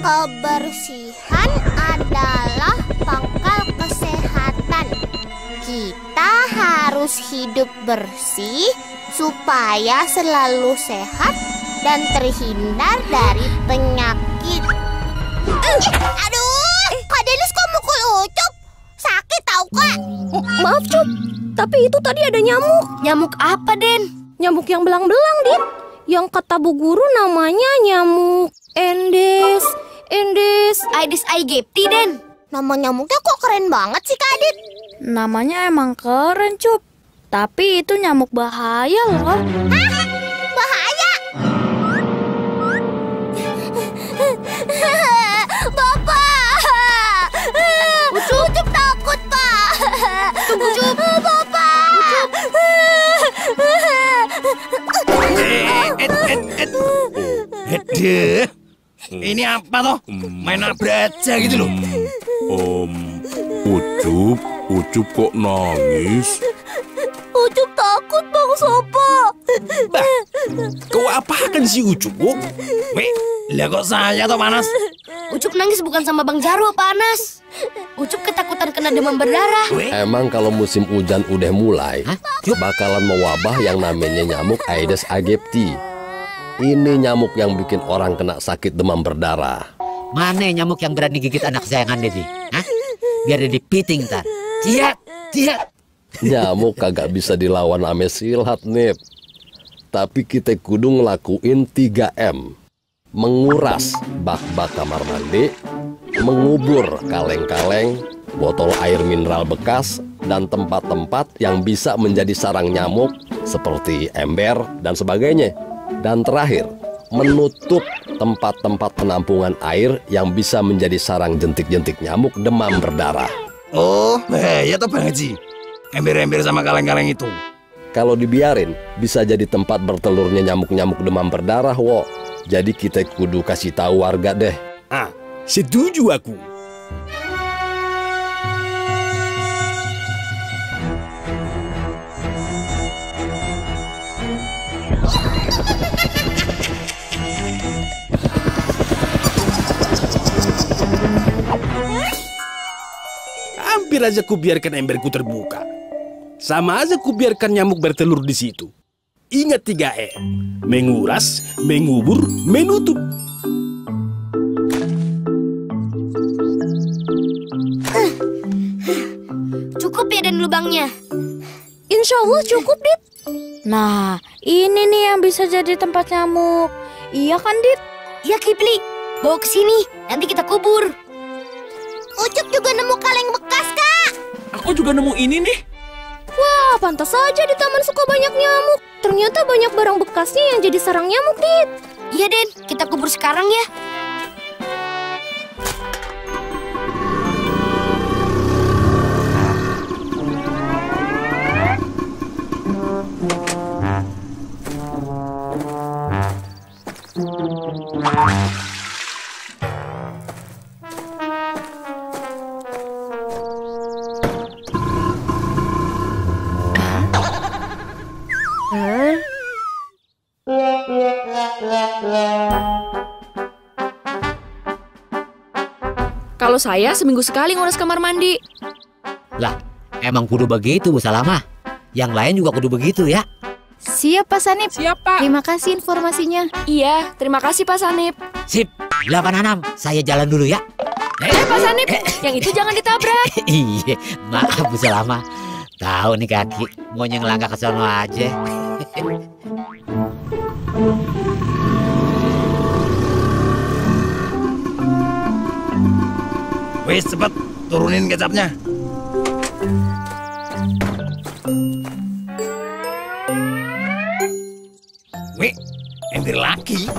Kebersihan adalah pangkal kesehatan. Kita harus hidup bersih supaya selalu sehat dan terhindar dari penyakit. Eh, aduh, Kak Denis kok mukul Ucup? Sakit tau, Kak? Eh, maaf, Cup. Tapi itu tadi ada nyamuk. Nyamuk apa, Den? Nyamuk yang belang-belang Dit. Yang kata bu guru namanya nyamuk Endes. Endes. Aedes aegypti Den. Nama nyamuknya kok keren banget sih Kak Adit? Namanya emang keren Cup. Tapi itu nyamuk bahaya loh. Hah? Bahaya? Aduh. Ini apa toh? Main nabrak aja gitu loh. Om, Ucup, Ucup kok nangis? Ucup takut, Bang Sopo. Bah, kau apakan si Ucup? Weh, lah kok saya toh panas? Ucup nangis bukan sama Bang Jarwo panas. Ucup ketakutan kena demam berdarah. Emang kalau musim hujan udah mulai, bakalan mewabah yang namanya nyamuk Aedes aegypti. Ini nyamuk yang bikin orang kena sakit demam berdarah. Mana nyamuk yang berani gigit anak sayangan Dedi? Hah? Biar dia dipiting tar. Ciat, ciat. Nyamuk kagak bisa dilawan ame silhat, Nip. Tapi kita kudu ngelakuin 3M. Menguras bak-bak kamar mandi, mengubur kaleng-kaleng, botol air mineral bekas, dan tempat-tempat yang bisa menjadi sarang nyamuk seperti ember dan sebagainya. Dan terakhir, menutup tempat-tempat penampungan air yang bisa menjadi sarang jentik-jentik nyamuk demam berdarah. oh, bahaya toh Bang Haji. Ember-ember sama kaleng-kaleng itu. Kalau dibiarin, bisa jadi tempat bertelurnya nyamuk-nyamuk demam berdarah, wo. Jadi kita kudu kasih tahu warga deh. Ah, setuju aku. Hampir aja ku biarkan emberku terbuka. Sama aja ku biarkan nyamuk bertelur di situ. Ingat 3 M. Menguras, mengubur, menutup. Cukup ya Dan lubangnya. Insya Allah cukup Dit. Nah, ini nih yang bisa jadi tempat nyamuk. Iya kan Dit? Ya Kipli, bawa ke sini. Nanti kita kubur. Ucup juga nemu kaleng bekas. Aku juga nemu ini nih. Wah, pantas saja di taman suka banyak nyamuk. Ternyata banyak barang bekasnya yang jadi sarang nyamuk Dit. Iya Den, kita kubur sekarang ya. Kalau saya seminggu sekali ngurus kamar mandi. Lah, emang kudu begitu Bu Salama? Yang lain juga kudu begitu ya? Siap Pak Sanip. Siap, Pak. Terima kasih informasinya. Iya, terima kasih Pak Sanip. Sip, 86, saya jalan dulu ya. Eh, Pak Sanip, yang itu jangan ditabrak. iya, maaf Bu Salama. Tahu nih kaki, mau ngelangkah ke sono aja. Wes cepet turunin kecapnya. Wih, ember lagi.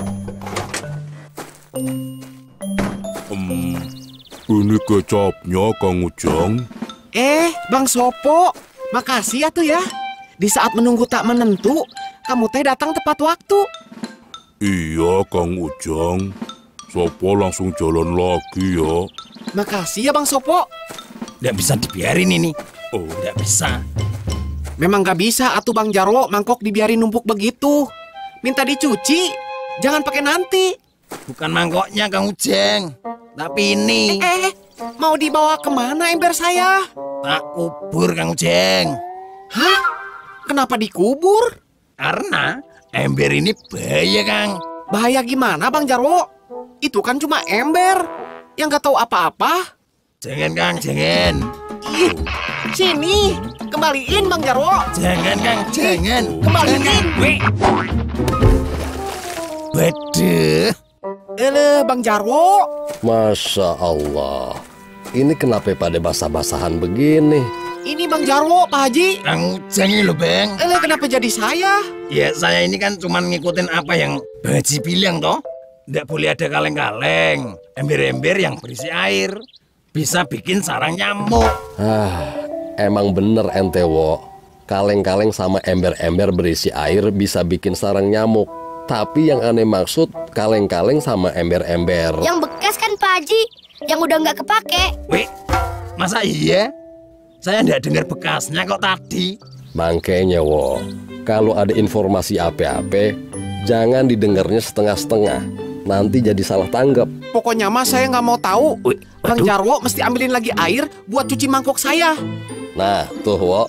Hmm, ini kecapnya Kang Ujang. Eh, Bang Sopo, makasih ya tuh ya. Di saat menunggu tak menentu, kamu teh datang tepat waktu. Iya Kang Ujang. Sopo langsung jalan lagi ya. Makasih ya Bang Sopo. Nggak bisa dibiarin ini. Oh, Nggak bisa. Memang gak bisa atuh Bang Jarwo mangkok dibiarin numpuk begitu. Minta dicuci, jangan pakai nanti. bukan mangkoknya Kang Ujeng, tapi ini Eh, mau dibawa ke mana ember saya? tak kubur Kang Ujeng. Hah? Kenapa dikubur? Karena ember ini bahaya Kang. Bahaya gimana Bang Jarwo? Itu kan cuma ember yang gak tahu apa-apa. Jangan Kang, jangan. Ih, sini, kembaliin Bang Jarwo. Jangan Kang, jangan. Kembaliin. Waduh. Ele, Bang Jarwo. Masya Allah. Ini kenapa pada basah-basahan begini? Ini Bang Jarwo, Pak Haji. Kang Ujeng ini loh Bang. Ele, kenapa jadi saya? Ya saya ini kan cuma ngikutin apa yang Baji bilang toh. Nggak boleh ada kaleng-kaleng. Ember-ember yang berisi air. Bisa bikin sarang nyamuk. Ah, emang bener ente wo. Kaleng-kaleng sama ember-ember berisi air bisa bikin sarang nyamuk. Tapi yang aneh maksud kaleng-kaleng sama ember-ember. Yang bekas kan Pak Haji, yang udah nggak kepake. Wih, masa iya? Saya nggak dengar bekasnya kok tadi. Makanya wo, kalau ada informasi apa-apa, jangan didengarnya setengah-setengah. Nanti jadi salah tanggap. Pokoknya mah saya nggak mau tahu. Wih, Bang Jarwo mesti ambilin lagi air buat cuci mangkok saya. Nah, tuh wo,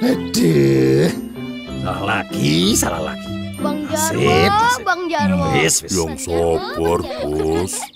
Aduh. Salah lagi, salah lagi. Bang Jarwo. Bang Jarwo. Wis, wis. Yang sabar, bos.